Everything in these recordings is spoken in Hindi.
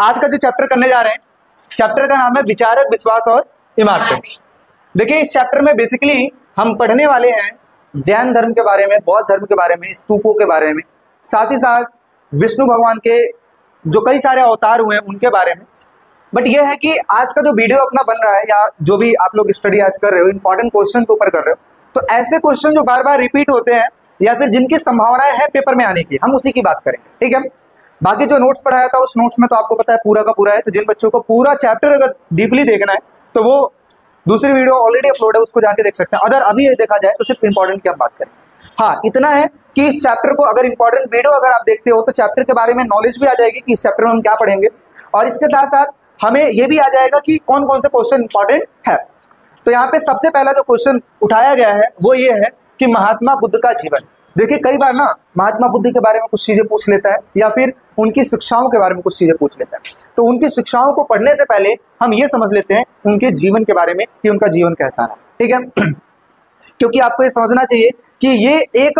आज का जो चैप्टर करने जा रहे हैं चैप्टर का नाम है विचारक विश्वास और इमारतें देखिए इस चैप्टर में बेसिकली हम पढ़ने वाले हैं जैन धर्म के बारे में बौद्ध धर्म के बारे में स्तूपों के बारे में। साथ ही साथ विष्णु भगवान के जो कई सारे अवतार हुए हैं उनके बारे में। बट यह है कि आज का जो वीडियो अपना बन रहा है या जो भी आप लोग स्टडी आज कर रहे हो इंपॉर्टेंट क्वेश्चन के ऊपर कर रहे हो तो ऐसे क्वेश्चन जो बार बार रिपीट होते हैं या फिर जिनकी संभावनाएँ है पेपर में आने की हम उसी की बात करेंगे। ठीक है? बाकी जो नोट्स पढ़ाया था, उस नोट्स में तो आपको पता है पूरा का पूरा है तो जिन बच्चों को पूरा चैप्टर अगर डीपली देखना है तो वो दूसरी वीडियो ऑलरेडी अपलोड है, उसको जाके देख सकते हैं। अगर अभी देखा जाए तो सिर्फ़ इंपॉर्टेंट की हम बात करें। हाँ इतना है कि इस चैप्टर को अगर इंपॉर्टेंट वीडियो अगर आप देखते हो तो चैप्टर के बारे में नॉलेज भी आ जाएगी कि इस चैप्टर में हम क्या पढ़ेंगे। और इसके साथ साथ हमें ये भी आ जाएगा कि कौन कौन से क्वेश्चन इंपॉर्टेंट है। तो यहाँ पे सबसे पहला जो क्वेश्चन उठाया गया है, वो ये है कि महात्मा बुद्ध का जीवन। देखिए, कई बार ना महात्मा बुद्ध के बारे में कुछ चीज़ें पूछ लेता है या फिर उनकी शिक्षाओं के बारे में कुछ चीज़ें पूछ लेता है। तो उनकी शिक्षाओं को पढ़ने से पहले हम ये समझ लेते हैं उनके जीवन के बारे में कि उनका जीवन कैसा रहा। ठीक है? क्योंकि आपको ये समझना चाहिए कि ये एक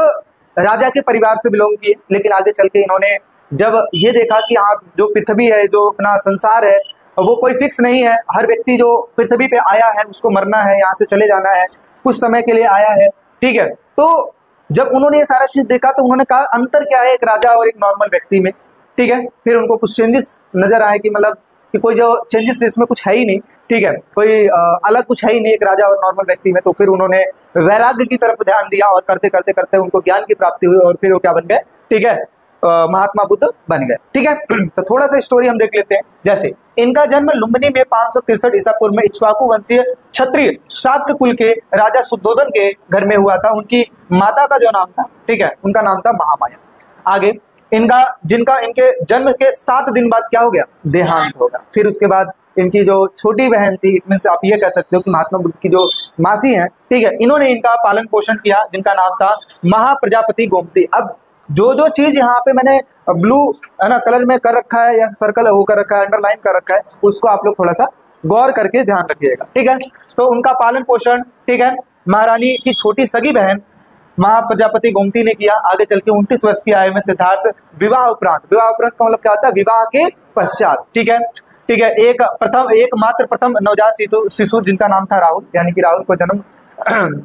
राजा के परिवार से बिलोंग किए, लेकिन आगे चल के इन्होंने जब ये देखा कि हाँ जो पृथ्वी है, जो अपना संसार है, वो कोई फिक्स नहीं है। हर व्यक्ति जो पृथ्वी पे आया है, उसको मरना है, यहाँ से चले जाना है, कुछ समय के लिए आया है। ठीक है? तो जब उन्होंने ये सारा चीज़ देखा तो उन्होंने कहा, अंतर क्या है एक राजा और एक नॉर्मल व्यक्ति में? ठीक है? फिर उनको कुछ चेंजेस नज़र आए कि मतलब कि कोई जो चेंजेस इसमें कुछ है ही नहीं। ठीक है? कोई अलग कुछ है ही नहीं एक राजा और नॉर्मल व्यक्ति में। तो फिर उन्होंने वैराग्य की तरफ़ ध्यान दिया और करते करते करते उनको ज्ञान की प्राप्ति हुई और फिर वो क्या बन गए? ठीक है? महात्मा बुद्ध बन गए। ठीक है? तो थोड़ा सा स्टोरी हम देख लेते हैं। जैसे, इनका जन्म लुम्बनी में पाँच सौ तिरसठ ईसा पूर्व में इच्छुआकू वंशीय क्षत्रिय शाक्त कुल के राजा शुद्धोधन के घर में हुआ था। उनकी माता का जो नाम था, ठीक है? उनका नाम था महामाया। आगे, इनका, जिनका, इनके जन्म के सात दिन बाद क्या हो गया? देहांत हो गया। फिर उसके बाद इनकी जो छोटी बहन थी, मीन्स आप ये कह सकते हो कि महात्मा बुद्ध की जो मासी हैं, ठीक है? इन्होंने इनका पालन पोषण किया, जिनका नाम था महाप्रजापति गोमती। अब जो जो चीज़ यहाँ पे मैंने ब्लू है ना कलर में कर रखा है या सर्कल वो कर रखा है अंडरलाइन कर रखा है, उसको आप लोग थोड़ा सा गौर करके ध्यान रखिएगा, ठीक है? तो उनका पालन पोषण, ठीक है? महारानी की छोटी सगी बहन महाप्रजापति गोमती ने किया, आगे चल के उनतीस वर्ष की आयु में सिद्धार्थ विवाह उपरांत विवाह उपरांत का मतलब क्या होता है? विवाह के पश्चात, ठीक है? ठीक है, एक प्रथम, एक मात्र प्रथम नवजात शिशु जिनका नाम था राहुल, यानी कि राहुल को जन्म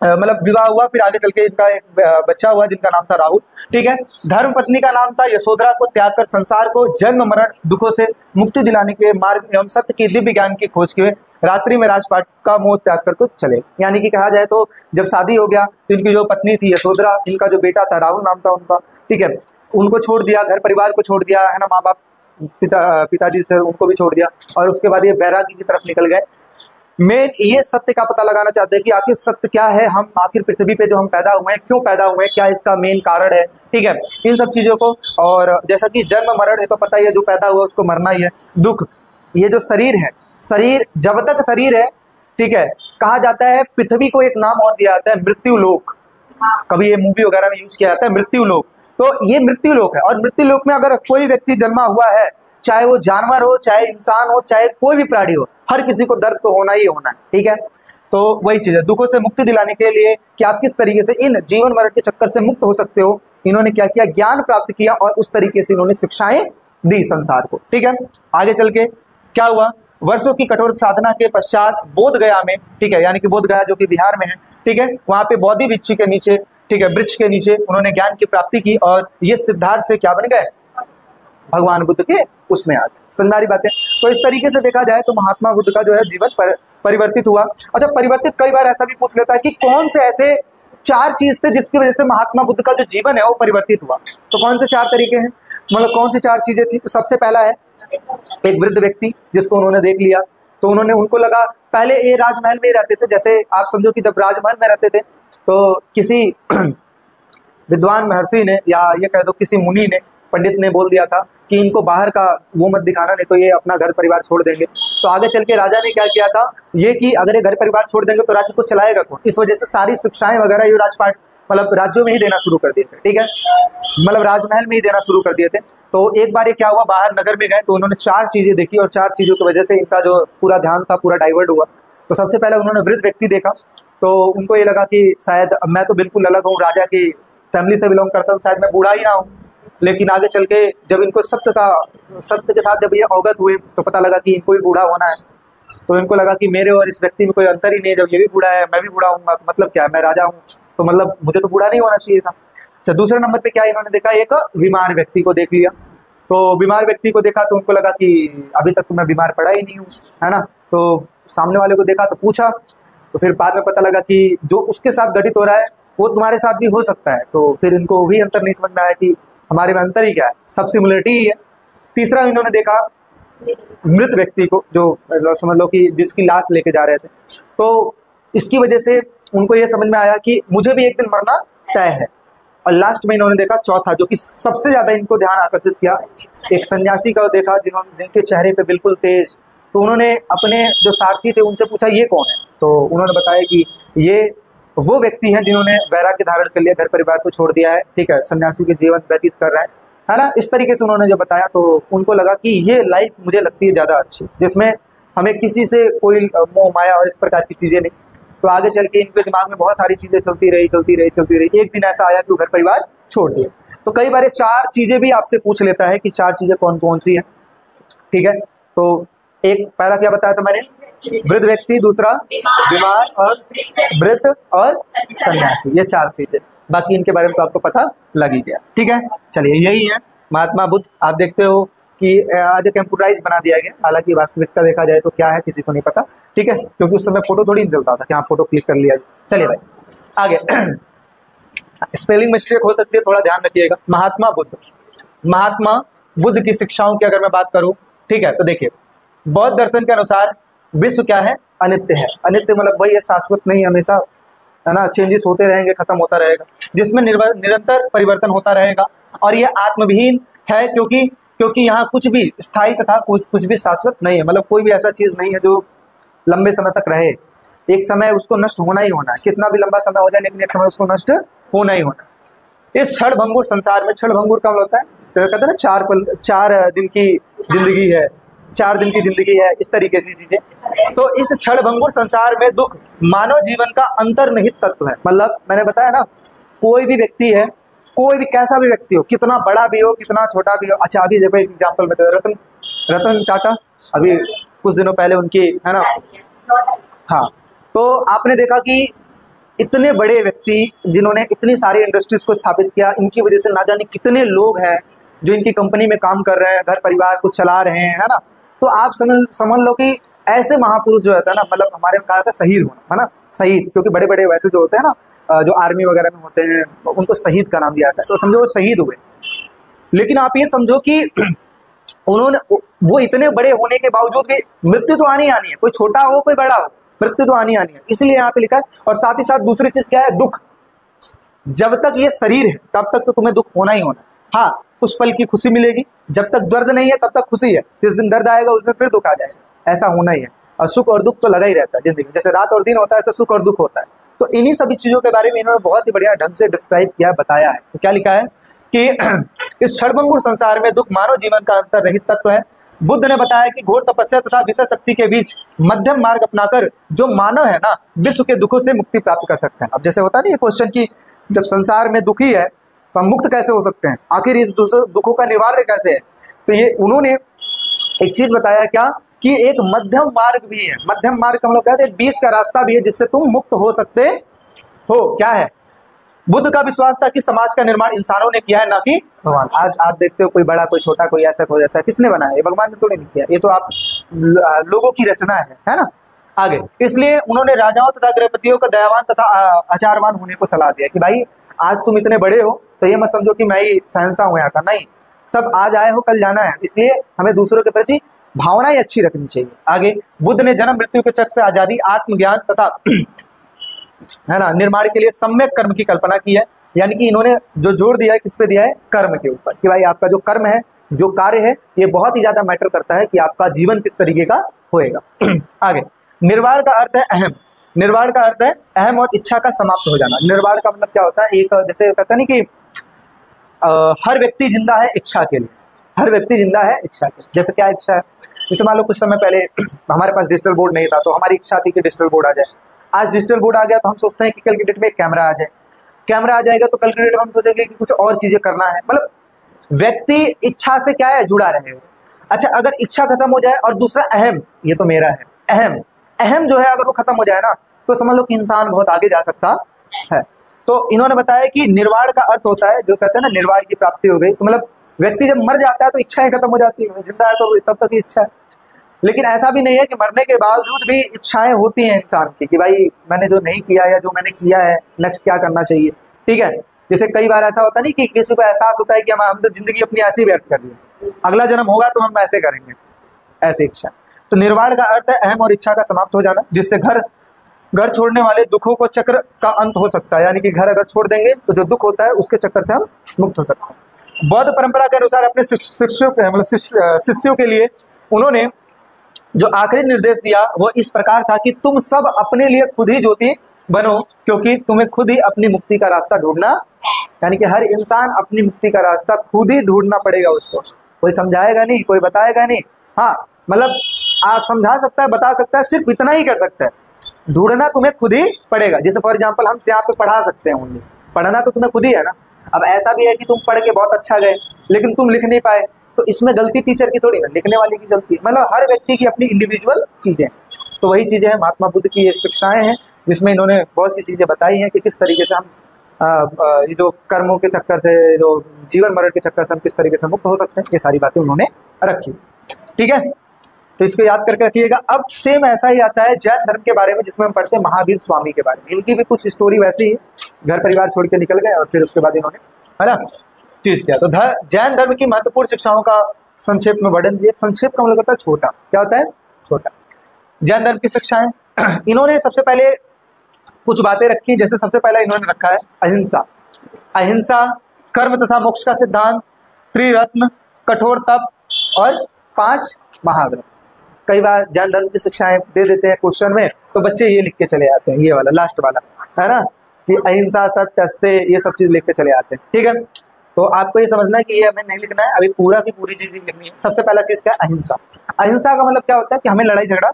मतलब विवाह हुआ, फिर आगे चल के इनका एक बच्चा हुआ जिनका नाम था राहुल, ठीक है? धर्म पत्नी का नाम था यशोधरा को त्याग कर संसार को जन्म, मरण, दुखों से मुक्ति दिलाने के मार्ग एवं सत्य की दिव्य ज्ञान की खोज के रात्रि में राजपाट का मोह त्याग कर कुछ चले। यानी कि कहा जाए तो जब शादी हो गया तो इनकी जो पत्नी थी यशोधरा, इनका जो बेटा था राहुल नाम था उनका, ठीक है? उनको छोड़ दिया, घर परिवार को छोड़ दिया, है ना? माँ बाप, पिता, पिताजी से उनको भी छोड़ दिया, और उसके बाद ये बैरागी की तरफ़ निकल गए। मेन ये सत्य का पता लगाना चाहते हैं कि आखिर सत्य क्या है? हम आखिर पृथ्वी पे जो हम पैदा हुए हैं क्यों पैदा हुए हैं? क्या इसका मेन कारण है? ठीक है? इन सब चीज़ों को और जैसा कि जन्म मरण है तो पता ही है जो पैदा हुआ उसको मरना ही है। दुख ये जो शरीर है शरीर जब तक शरीर है ठीक है कहा जाता है पृथ्वी को एक नाम और दिया जाता है मृत्यु लोक कभी ये मूवी वगैरह में यूज़ किया जाता है मृत्यु लोक तो ये मृत्यु लोक है और मृत्यु लोक में अगर कोई व्यक्ति जन्मा हुआ है चाहे वो जानवर हो, चाहे इंसान हो, चाहे कोई भी प्राणी हो, हर किसी को दर्द तो होना ही होना है, ठीक है? तो वही चीज़ है, दुखों से मुक्ति दिलाने के लिए कि आप किस तरीके से इन जीवन मरण के चक्कर से मुक्त हो सकते हो, इन्होंने क्या किया? ज्ञान प्राप्त किया और उस तरीके से इन्होंने शिक्षाएँ दी संसार को, ठीक है? आगे चल के क्या हुआ? वर्षों की कठोर साधना के पश्चात बोध गया में, ठीक है, यानी कि बोध गया जो कि बिहार में है, ठीक है, वहाँ पे बौद्धि वृक्ष के नीचे, ठीक है वृक्ष के नीचे उन्होंने ज्ञान की प्राप्ति की और ये सिद्धार्थ से क्या बन गए? भगवान बुद्ध के उसमें आ गए संदारी बातें। तो इस तरीके से देखा जाए तो महात्मा बुद्ध का जो है जीवन पर, परिवर्तित हुआ। अच्छा परिवर्तित कई बार ऐसा भी पूछ लेता है कि कौन से ऐसे चार चीज़ थे जिसकी वजह से महात्मा बुद्ध का जो जीवन है वो परिवर्तित हुआ? तो कौन से चार तरीके हैं? मतलब कौन सी चार चीज़ें थी? तो सबसे पहला है एक वृद्ध व्यक्ति जिसको उन्होंने देख लिया। तो उन्होंने उनको लगा पहले ये राजमहल में ही रहते थे जैसे आप समझो कि जब राजमहल में रहते थे तो किसी विद्वान महर्षि ने या ये कह दो किसी मुनि ने पंडित ने बोल दिया था कि इनको बाहर का वो मत दिखाना, नहीं तो ये अपना घर परिवार छोड़ देंगे। तो आगे चल के राजा ने क्या किया था? ये कि अगर ये घर परिवार छोड़ देंगे तो राज्य को चलाएगा कौन? इस वजह से सारी शिक्षाएँ वगैरह ये राजपाट मतलब राज्यों में ही देना शुरू कर दिए थे, ठीक है? मतलब राजमहल में ही देना शुरू कर दिए थे। तो एक बार ये क्या हुआ? बाहर नगर में गए तो उन्होंने चार चीज़ें देखी और चार चीज़ों की वजह से इनका जो पूरा ध्यान था, पूरा डाइवर्ट हुआ। तो सबसे पहले उन्होंने वृद्ध व्यक्ति देखा। तो उनको ये लगा कि शायद मैं तो बिल्कुल अलग हूँ, राजा की फैमिली से बिलोंग करता हूँ, शायद मैं बूढ़ा ही ना हूँ। लेकिन आगे चल के जब इनको सत्य का सत्य के साथ जब ये अवगत हुए तो पता लगा कि इनको भी बूढ़ा होना है। तो इनको लगा कि मेरे और इस व्यक्ति में कोई अंतर ही नहीं है, जब ये भी बूढ़ा है, मैं भी बूढ़ा हूँ तो मतलब क्या है मैं राजा हूँ? तो मतलब मुझे तो बूढ़ा नहीं होना चाहिए था। अच्छा दूसरे नंबर पर क्या इन्होंने देखा? एक बीमार व्यक्ति को देख लिया। तो बीमार व्यक्ति को देखा तो उनको लगा कि अभी तक तो मैं बीमार पड़ा ही नहीं हूँ, है ना? तो सामने वाले को देखा तो पूछा। तो फिर बाद में पता लगा कि जो उसके साथ घटित हो रहा है, वो तुम्हारे साथ भी हो सकता है। तो फिर इनको भी अंतर नहीं समझ में आया कि हमारे में अंतर ही क्या है? सब सिमुलेटी ही है। तीसरा इन्होंने देखा, मृत व्यक्ति को, जो समझ लो कि जिसकी लाश लेके जा रहे थे। तो इसकी वजह से उनको ये समझ में आया कि मुझे भी एक दिन मरना तय है। और लास्ट में इन्होंने देखा चौथा, जो कि सबसे ज़्यादा इनको ध्यान आकर्षित किया। एक सन्यासी का देखा जिन्होंने जिनके चेहरे पे बिल्कुल तेज। तो उन्होंने अपने जो सारथी थे, उनसे पूछा, ये कौन है? तो उन्होंने बताया कि ये वो व्यक्ति हैं जिन्होंने वैराग्य धारण कर लिया, घर परिवार को छोड़ दिया है, ठीक है, सन्यासी के जीवन व्यतीत कर रहे हैं। है ना? इस तरीके से उन्होंने जो बताया तो उनको लगा कि ये लाइफ मुझे लगती है ज़्यादा अच्छी जिसमें हमें किसी से कोई मोह, माया और इस प्रकार की चीज़ें नहीं। तो आगे चल के इनके दिमाग में बहुत सारी चीज़ें चलती रही चलती रही चलती रही। एक दिन ऐसा आया कि वो घर परिवार छोड़ दिया। तो कई बार चार चीज़ें भी आपसे पूछ लेता है कि चार चीज़ें कौन कौन सी है, ठीक है? तो एक, पहला क्या बताया था मैंने? वृद्ध व्यक्ति, दूसरा बीमार और वृद्ध और सन्यासी। ये चार चीज़ें। बाकी इनके बारे में तो आपको पता लग ही गया। ठीक है? चलिए, यही है। महात्मा बुद्ध, आप देखते हो कि आज कंप्यूटराइज बना दिया गया। हालाँकि वास्तविकता देखा जाए तो क्या है किसी को नहीं पता। ठीक है? क्योंकि उस समय फ़ोटो थोड़ी चलता था कि हाँ फ़ोटो क्लिक कर लिया चलिए भाई, आगे। स्पेलिंग मिस्टेक हो सकती है, थोड़ा ध्यान रखिएगा। महात्मा बुद्ध। महात्मा बुद्ध की शिक्षाओं की अगर मैं बात करूँ, ठीक है तो देखिए, बौद्ध दर्शन के अनुसार विश्व क्या है? अनित्य है। अनित्य मतलब वही है, शाश्वत नहीं हमेशा, है ना? चेंजेस होते रहेंगे, खत्म होता रहेगा। जिसमें निरंतर परिवर्तन होता रहेगा और ये आत्मविहीन है क्योंकि क्योंकि यहाँ कुछ भी स्थायी तथा कुछ कुछ भी शाश्वत नहीं है। मतलब कोई भी ऐसा चीज़ नहीं है जो लंबे समय तक रहे। एक समय उसको नष्ट होना ही होना है। कितना भी लंबा समय हो जाए, लेकिन एक समय उसको नष्ट होना ही होना इस क्षण भंगुर संसार में, क्षण भंगुर कब होता है? तो कहते हैं ना, चार पल, चार दिन की ज़िंदगी है। चार दिन की ज़िंदगी है। इस तरीके से चीज़ें तो इस क्षण भंगुर संसार में दुख मानव जीवन का अंतर्निहित तत्व है। मतलब मैंने बताया ना, कोई भी व्यक्ति है, कोई भी कैसा भी व्यक्ति हो, कितना बड़ा भी हो, कितना छोटा भी हो। अच्छा अभी देखो एक एग्ज़ाम्पल में रतन रतन टाटा, अभी कुछ दिनों पहले उनकी, है ना? हाँ तो आपने देखा कि इतने बड़े व्यक्ति जिन्होंने इतनी सारी इंडस्ट्रीज़ को स्थापित किया, इनकी वजह से ना जाने कितने लोग हैं जो इनकी कंपनी में काम कर रहे हैं घर परिवार को चला रहे हैं, है ना? तो आप समझ समझ लो कि ऐसे महापुरुष जो होता है ना मतलब हमारे कहा है शहीद होना, है ना? शहीद, क्योंकि बड़े बड़े वैसे जो होते हैं ना जो आर्मी वगैरह में होते हैं, उनको शहीद का नाम दिया जाता है। तो समझो वो शहीद हुए। लेकिन आप ये समझो कि उन्होंने वो इतने बड़े होने के बावजूद भी मृत्यु तो आनी आनी है, कोई छोटा हो, कोई बड़ा हो, मृत्यु तो आनी आनी है। इसलिए यहाँ पे लिखा है, और साथ ही साथ दूसरी चीज़ क्या है? दुख। जब तक ये शरीर है, तब तक तो तुम्हें दुख होना ही होना हाँ कुछ पल की खुशी मिलेगी। जब तक दर्द नहीं है, तब तक खुशी है। जिस दिन दर्द आएगा, उस दिन फिर दुख आ जाएगा। ऐसा होना ही है। और सुख और दुख तो लगा ही रहता है ज़िंदगी जैसे रात और दिन होता है, ऐसा सुख और दुख होता है। तो इन्हीं सभी चीज़ों के बारे में इन्होंने बहुत ही बढ़िया ढंग से डिस्क्राइब किया, बताया है। तो क्या लिखा है कि इस क्षणभंगुर संसार में दुख मानव जीवन का अंतर रहित तत्व है। बुद्ध ने बताया कि घोर तपस्या तथा विषय शक्ति के बीच मध्यम मार्ग अपनाकर जो मानव है ना, विश्व के दुखों से मुक्ति प्राप्त कर सकते हैं। अब जैसे होता नहीं ये क्वेश्चन की जब संसार में दुखी है तो हम मुक्त कैसे हो सकते हैं? आखिर इस दुखों का निवारण कैसे है? तो ये उन्होंने एक चीज़ बताया क्या? कि एक मध्यम मार्ग भी है। मध्यम मार्ग हम लोग कहते हैं बीच का रास्ता भी है जिससे तुम मुक्त हो सकते हो। क्या है? बुद्ध का विश्वास था कि समाज का निर्माण इंसानों ने किया है, ना कि भगवान। आज आप देखते हो, कोई बड़ा, कोई छोटा, कोई ऐसा कोई ऐसा। किसने बनाया? ये भगवान ने थोड़ी नहीं किया। ये तो आप लोगों की रचना है है ना? आगे। इसलिए उन्होंने राजाओं तथा गृहपतियों का दयावान तथा आचारवान होने को सलाह दिया कि भाई आज तुम इतने बड़े हो तो ये मत समझो कि मैं ही सहनसा हूँ यहाँ का। नहीं, सब आज आए हो, कल जाना है। इसलिए हमें दूसरों के प्रति भावनाएँ अच्छी रखनी चाहिए। आगे, बुद्ध ने जन्म मृत्यु के चक्र से आज़ादी, आत्मज्ञान तथा है ना, निर्माण के लिए सम्यक कर्म की कल्पना की है। यानी कि इन्होंने जो ज़ोर दिया है, किस पे दिया है? कर्म के ऊपर। कि भाई आपका जो कर्म है, जो कार्य है, ये बहुत ही ज़्यादा मैटर करता है कि आपका जीवन किस तरीके का होएगा। आगे, निर्वाण का अर्थ है अहम। निर्वाण का अर्थ है अहम और इच्छा का समाप्त हो जाना। निर्वाण का मतलब क्या होता है? एक जैसे कहते हैं ना कि आ, हर व्यक्ति ज़िंदा है इच्छा के लिए। हर व्यक्ति ज़िंदा है इच्छा के जैसे क्या इच्छा है? जैसे मान लो कुछ समय पहले हमारे पास डिजिटल बोर्ड नहीं था तो हमारी इच्छा थी कि डिजिटल बोर्ड आ जाए। आज डिजिटल बोर्ड आ गया तो हम सोचते हैं कि कल की डेट में एक कैमरा आ जाए। कैमरा आ जाएगा तो कल की डेट में हम सोचेंगे कि कुछ और चीज़ें करना है। मतलब व्यक्ति इच्छा से क्या है? जुड़ा रहे। अच्छा अगर इच्छा खत्म हो जाए और दूसरा अहम ये तो मेरा है। अहम। अहम जो है अगर वो खत्म हो जाए ना तो समझ लो कि इंसान बहुत आगे जा सकता है। तो इन्होंने बताया कि निर्वाण का अर्थ होता है, जो कहते हैं ना, निर्वाण की प्राप्ति हो गई। तो मतलब व्यक्ति जब मर जाता है तो इच्छाएँ खत्म हो जाती है, ज़िंदा है तो तब तक इच्छा है। लेकिन ऐसा भी नहीं है कि मरने के बावजूद भी इच्छाएँ होती हैं इंसान की, कि भाई मैंने जो नहीं किया या जो मैंने किया है नेक्स्ट क्या करना चाहिए? ठीक है? जैसे कई बार ऐसा होता नहीं कि किसी को एहसास होता है कि हम हम तो ज़िंदगी अपनी ऐसी व्यर्थ कर दी अगला जन्म होगा तो हम ऐसे करेंगे, ऐसी इच्छा। तो निर्वाण का अर्थ है अहम और इच्छा का समाप्त हो जाना, जिससे घर घर छोड़ने वाले दुखों को चक्र का अंत हो सकता है। यानी कि घर अगर छोड़ देंगे तो जो दुख होता है, उसके चक्कर से हम मुक्त हो सकते हैं। बौद्ध परंपरा के अनुसार अपने शिष्यों मतलब शिष्यों के लिए उन्होंने जो आखिरी निर्देश दिया, वो इस प्रकार था कि तुम सब अपने लिए खुद ही ज्योति बनो, क्योंकि तुम्हें खुद ही अपनी मुक्ति का रास्ता ढूंढना यानी कि हर इंसान अपनी मुक्ति का रास्ता खुद ही ढूंढना पड़ेगा उसको। कोई समझाएगा नहीं, कोई बताएगा नहीं। हाँ मतलब समझा सकता है, बता सकता है, सिर्फ़ इतना ही कर सकता है। ढूंढना तुम्हें खुद ही पड़ेगा। जैसे फॉर एग्ज़ाम्पल हम से पे पढ़ा सकते हैं ओनली पढ़ना तो तुम्हें खुद ही है ना? अब ऐसा भी है कि तुम पढ़ के बहुत अच्छा गए, लेकिन तुम लिख नहीं पाए तो इसमें गलती टीचर की थोड़ी ना, लिखने वाले की गलती मतलब हर व्यक्ति की अपनी इंडिविजुअल चीज़ें। तो वही चीज़ें हैं, महात्मा बुद्ध की ये शिक्षाएँ हैं, जिसमें इन्होंने बहुत सी चीज़ें बताई हैं कि किस तरीके से हम ये जो कर्मों के चक्कर से, जो जीवन मरण के चक्कर से हम किस तरीके से मुक्त हो सकते हैं, ये सारी बातें उन्होंने रखी। ठीक है? तो इसको याद करके रखिएगा। अब सेम ऐसा ही आता है जैन धर्म के बारे में जिसमें हम पढ़ते हैं महावीर स्वामी के बारे में। इनकी भी कुछ स्टोरी वैसी ही। घर परिवार छोड़ के निकल गए और फिर उसके बाद इन्होंने, है ना चीज़ किया। तो जैन धर्म की महत्वपूर्ण शिक्षाओं का संक्षेप में वर्णन दिए संक्षेप का मतलब होता है छोटा। क्या होता है? छोटा। जैन धर्म की शिक्षाएँ। इन्होंने सबसे पहले कुछ बातें रखी, जैसे सबसे पहले इन्होंने रखा है अहिंसा। अहिंसा, कर्म तथा मोक्ष का सिद्धांत, त्रिरत्न, कठोर तप और पाँच महाग्रह कई बार जैन धर्म की शिक्षाएँ दे देते हैं क्वेश्चन में तो बच्चे ये लिख के चले आते हैं, ये वाला लास्ट वाला, है ना? कि अहिंसा, सत्य, अस्ते, ये सब चीज़ लिख के चले आते हैं, ठीक है? तो आपको ये समझना है कि ये हमें नहीं लिखना है, अभी पूरा की पूरी चीज़ लिखनी है। सबसे पहला चीज़ क्या? है अहिंसा। अहिंसा का मतलब क्या होता है कि हमें लड़ाई झगड़ा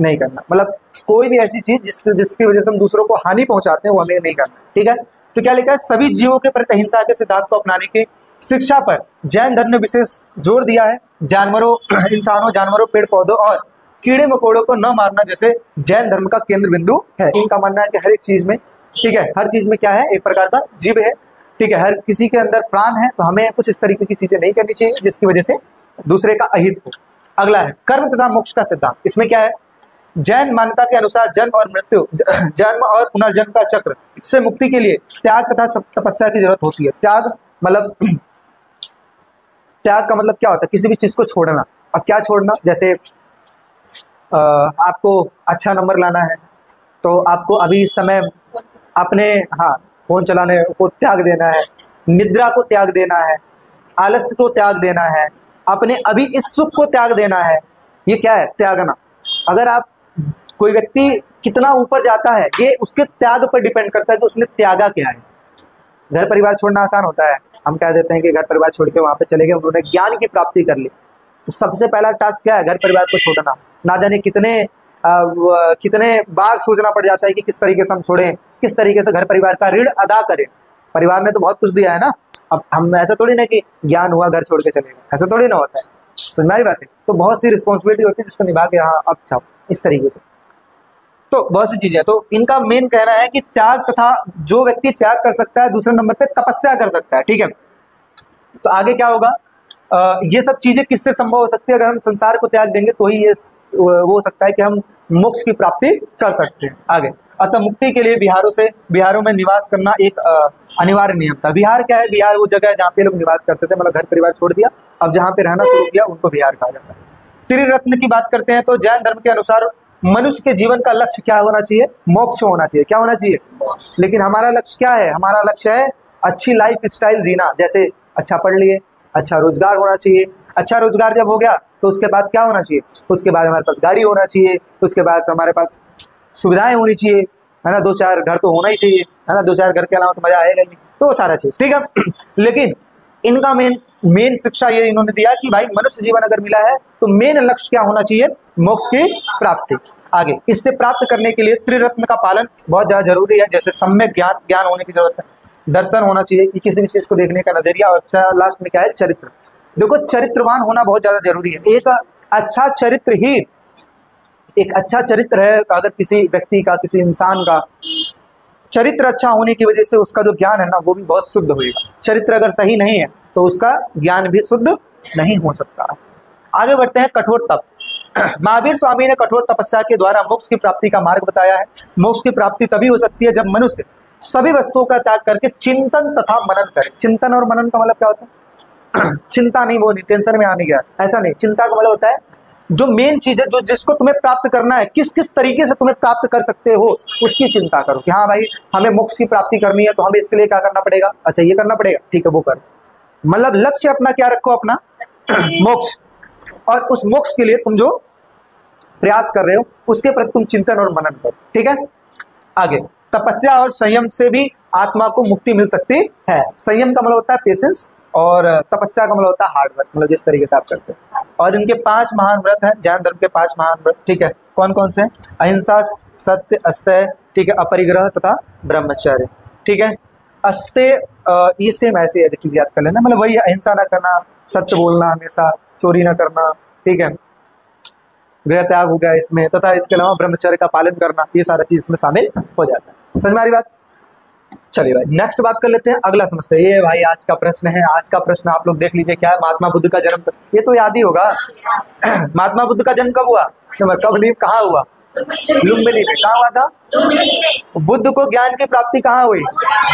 नहीं करना। मतलब कोई भी ऐसी चीज़ जिस, जिसकी वजह से हम दूसरों को हानि पहुंचाते हैं, वो हमें नहीं करना, ठीक है? तो क्या लिखा है? सभी जीवों के प्रति अहिंसा के सिद्धांत को अपनाने की शिक्षा पर जैन धर्म ने विशेष ज़ोर दिया है। जानवरों इंसानों जानवरों पेड़ पौधों और कीड़े मकोड़ों को न मारना जैसे जैन धर्म का केंद्र बिंदु है। इनका मानना है कि हर एक चीज़ में ठीक है हर चीज़ में क्या है एक प्रकार का जीव है ठीक है हर किसी के अंदर प्राण है तो हमें कुछ इस तरीके की चीज़ें नहीं करनी चाहिए जिसकी वजह से दूसरे का अहित हो। अगला है कर्म तथा मोक्ष का सिद्धांत। इसमें क्या है जैन मान्यता के अनुसार जन्म और मृत्यु जन्म और पुनर्जन्म का चक्र से मुक्ति के लिए त्याग तथा तपस्या की ज़रूरत होती है। त्याग मतलब त्याग का मतलब क्या होता है? किसी भी चीज़ को छोड़ना। अब क्या छोड़ना? जैसे आ, आपको अच्छा नंबर लाना है तो आपको अभी इस समय अपने हाँ फ़ोन चलाने को त्याग देना है निद्रा को त्याग देना है आलस्य को त्याग देना है अपने अभी इस सुख को त्याग देना है ये क्या है? त्यागना। अगर आप कोई व्यक्ति कितना ऊपर जाता है ये उसके त्याग पर डिपेंड करता है कि उसने त्यागा क्या है। घर परिवार छोड़ना आसान होता है। हम कह देते हैं कि घर परिवार छोड़ के वहाँ पे चले गए उन्होंने ज्ञान की प्राप्ति कर ली। तो सबसे पहला टास्क क्या है? घर परिवार को छोड़ना। ना जाने कितने आ, कितने बार सोचना पड़ जाता है कि किस तरीके से हम छोड़ें किस तरीके से घर परिवार का ऋण अदा करें। परिवार ने तो बहुत कुछ दिया है ना। अब हम ऐसा थोड़ी ना कि ज्ञान हुआ घर छोड़ के चले गए। ऐसा थोड़ी ना होता है। समझ बात है? तो बहुत सी रिस्पॉन्सिबिलिटी होती है जिसको निभा के हाँ अब चाहो इस तरीके से। तो बहुत सी चीज़ें तो इनका मेन कहना है कि त्याग तथा जो व्यक्ति त्याग कर सकता है दूसरे नंबर पे तपस्या कर सकता है ठीक है? तो आगे क्या होगा? आ, ये सब चीज़ें किससे संभव हो सकती है? अगर हम संसार को त्याग देंगे तो ही ये हो सकता है कि हम मोक्ष की प्राप्ति कर सकते हैं। आगे अतः मुक्ति के लिए बिहारों से बिहारों में निवास करना एक अनिवार्य नियम था। बिहार क्या है? बिहार वो जगह है जहाँ पे लोग निवास करते थे मतलब घर परिवार छोड़ दिया अब जहाँ पे रहना शुरू किया उनको बिहार कहा जाता है। त्रिरत्न की बात करते हैं तो जैन धर्म के अनुसार मनुष्य के जीवन का लक्ष्य क्या होना चाहिए? मोक्ष होना चाहिए। क्या होना चाहिए? लेकिन हमारा लक्ष्य क्या है? हमारा लक्ष्य है अच्छी लाइफ स्टाइल जीना। जैसे अच्छा पढ़ लिए अच्छा रोज़गार होना चाहिए। अच्छा रोज़गार जब हो गया तो उसके बाद क्या होना चाहिए? उसके बाद हमारे पास गाड़ी होना चाहिए। उसके बाद हमारे पास सुविधाएँ होनी चाहिए। है ना? दो चार घर तो होना ही चाहिए। है ना? दो चार घर के अलावा तो मज़ा आएगा नहीं। तो सारा चीज़। ठीक है? लेकिन इनका मेन मेन शिक्षा ये इन्होंने दिया कि भाई मनुष्य जीवन अगर मिला है तो मेन लक्ष्य क्या होना चाहिए? मोक्ष की प्राप्ति। आगे, इससे प्राप्त करने के लिए त्रिरत्न का पालन बहुत ज़्यादा ज़रूरी है। जैसे सम्यक ज्ञान ज्ञान होने की ज़रूरत है। दर्शन होना चाहिए कि किसी भी चीज़ को देखने का नज़रिया। और लास्ट में क्या है? चरित्र। देखो, चरित्रवान होना बहुत ज़्यादा ज़रूरी है। एक अच्छा चरित्र ही, एक अच्छा चरित्र है, अगर किसी व्यक्ति का, किसी इंसान का चरित्र अच्छा होने की वजह से उसका जो ज्ञान है ना, वो भी बहुत शुद्ध होगा चरित्र अगर सही नहीं है तो उसका ज्ञान भी शुद्ध नहीं हो सकता। आगे बढ़ते हैं कठोर तप। महावीर स्वामी ने कठोर तपस्या के द्वारा मोक्ष की प्राप्ति का मार्ग बताया है। मोक्ष की प्राप्ति तभी हो सकती है जब मनुष्य सभी वस्तुओं का त्याग करके चिंतन तथा मनन करे। चिंतन और मनन का मतलब क्या होता है? चिंता नहीं, वो नहीं टेंशन में आने गया। ऐसा नहीं, चिंता का मतलब होता है जो मेन चीज़ है, जो जिसको तुम्हें प्राप्त करना है किस किस तरीके से तुम्हें प्राप्त कर सकते हो, उसकी चिंता करो कि हाँ भाई, हमें मोक्ष की प्राप्ति करनी है तो हमें इसके लिए क्या करना पड़ेगा? अच्छा ये करना पड़ेगा। ठीक है, वो करो। मतलब लक्ष्य अपना क्या रखो अपना? मोक्ष। और उस मोक्ष के लिए तुम जो प्रयास कर रहे हो, उसके प्रति तुम चिंतन और मनन करो। ठीक है? आगे। तपस्या और संयम से भी आत्मा को मुक्ति मिल सकती है। संयम का मतलब होता है पेशेंस और तपस्या का मतलब होता है हार्ड वर्क मतलब जिस तरीके से आप करते हैं। और इनके पाँच महान व्रत हैं, जैन धर्म के पाँच महान व्रत, ठीक है? कौन कौन से? अहिंसा, सत्य अस्तय ठीक है, अपरिग्रह तथा ब्रह्मचर्य, ठीक है? अस्ते ये सेम ऐसे चीज़ याद कर लेना मतलब वही अहिंसा ना करना, सत्य बोलना हमेशा, चोरी ना करना, ठीक है? गृह त्याग हो गया इसमें, तथा इसके अलावा ब्रह्मचर्य का पालन करना, ये सारा चीज़ इसमें शामिल हो जाता है। समझ में आ रही बात? चलिए भाई नेक्स्ट बात कर लेते हैं, अगला समझते हैं। ये भाई, आज का प्रश्न है, आज का प्रश्न आप लोग देख लीजिए क्या है, महात्मा बुद्ध का जन्म। ये तो याद ही होगा। महात्मा बुद्ध का जन्म कब हुआ? कब नहीं, कहाँ हुआ? लुम्बिनी में। कहा हुआ था? बुद्ध को ज्ञान की प्राप्ति कहाँ हुई?